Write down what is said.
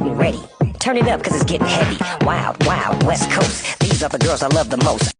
getting ready. Turn it up cause it's getting heavy. Wild, wild, west coast. These are the girls I love the most.